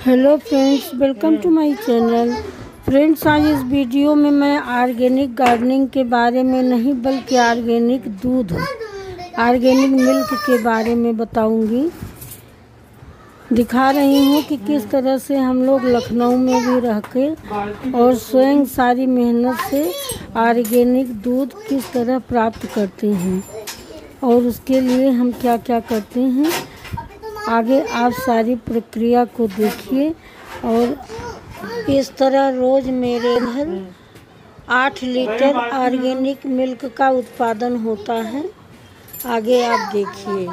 Hello friends welcome to my channel friends आज इस video में मैं ऑर्गेनिक गार्डनिंग के बारे में नहीं, बल्कि ऑर्गेनिक दूध ऑर्गेनिक मिल्क के बारे में बताऊँगी। दिखा रही हूँ कि किस तरह से हम लोग लखनऊ में भी रह कर और स्वयं सारी मेहनत से ऑर्गेनिक दूध किस तरह प्राप्त करते हैं और उसके लिए हम क्या क्या करते हैं। आगे आप सारी प्रक्रिया को देखिए और इस तरह रोज़ मेरे घर आठ लीटर ऑर्गेनिक मिल्क का उत्पादन होता है। आगे आप देखिए।